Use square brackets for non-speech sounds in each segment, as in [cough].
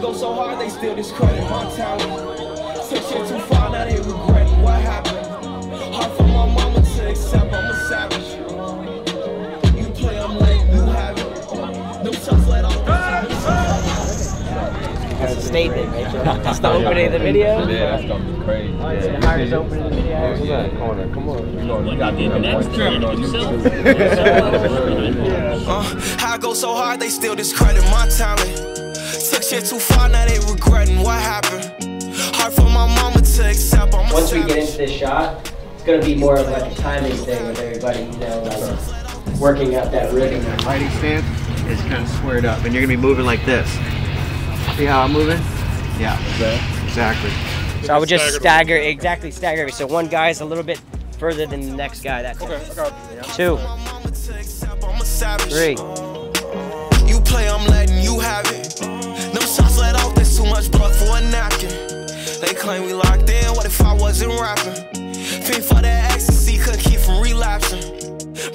How I go so hard, they still discredit my talent. Took shit too far, now they regret what happened. Hard for my mama to accept, I'm a savage. You play, I'm late, you have it. Them shots let off. That's a statement, right? [laughs] That's the opening of the video. Yeah, that's gonna be crazy. It's the Yeah, hardest opening of the video. yeah, corner. Come on. You know, you got to have one training on [laughs] Uh, how I go so hard, they still discredit my talent. Took shit too far, now they regretting what happened. Hard for my mama to accept, I'm Once we get into this shot, it's gonna be more of like a timing thing with everybody, you know, like working out that rhythm. That Fighting stance is kind of squared up, and you're gonna be moving like this. See how I'm moving? Yeah. Exactly. So I would just stagger, exactly stagger. So one guy is a little bit further than the next guy. That's okay. Two, Mama to accept, I'm a savage. three. You play, I'm letting you have it. Fiend for that ecstasy, could keep from relapsing.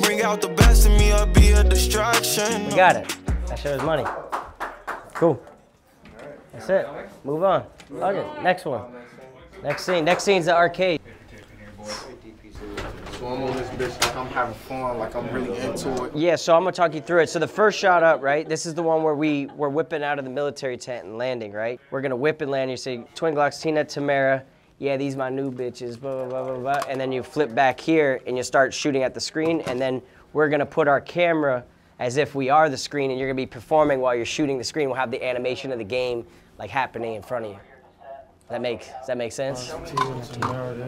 Bring out the best in me or be a distraction. We got it. That shit was money. Cool. That's it. Move on. Okay, next one. Next scene. Next scene's the arcade. So I'm on this bitch like I'm having fun, like I'm really into it. Yeah, so I'm gonna talk you through it. So the first shot up, right? This is the one where we we're whipping out of the military tent and landing, right? We're gonna whip and land. You see, Twin Glocks, Tina, Tamara. Yeah, these my new bitches. Blah blah blah blah blah. And then you flip back here and you start shooting at the screen. And then we're gonna put our camera as if we are the screen, and you're gonna be performing while you're shooting the screen. We'll have the animation of the game like happening in front of you. Does that make Does that make sense?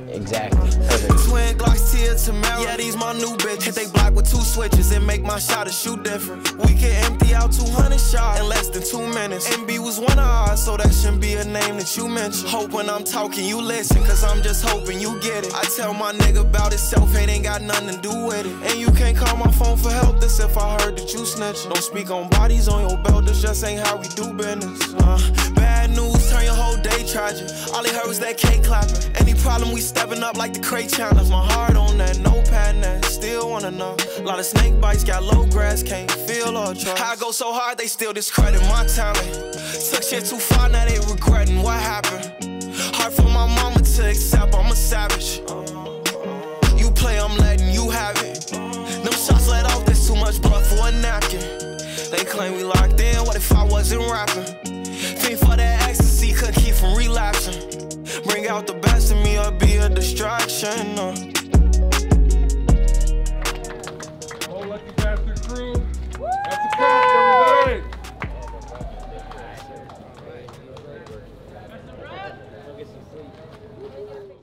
Exactly. Perfect. Tamara. Yeah, these my new bitch. Hit they block with two switches and make my shot a shoot different. We can empty out 200 shots in less than two minutes. MB was one of ours, so that shouldn't be a name that you mention. Hope when I'm talking, you listen, cause I'm just hoping you get it. I tell my nigga about himself, it ain't got nothing to do with it. And you can't call my phone for help, this if I heard that you snitching. Don't speak on bodies on your belt, this just ain't how we do business. Uh, bad news, turn your whole day tragic. All he heard was that cake clapping. Any problem, we stepping up like the crate challenge. My heart lot of snake bites, got low grass, can't feel or trust. I go so hard, they still discredit my talent. Took shit too far, now they regretting what happened. Hard for my mama to accept, I'm a savage. You play, I'm letting you have it. Them shots let off, there's too much blood for a napkin. They claim we locked in, what if I wasn't rapping? Fiend for that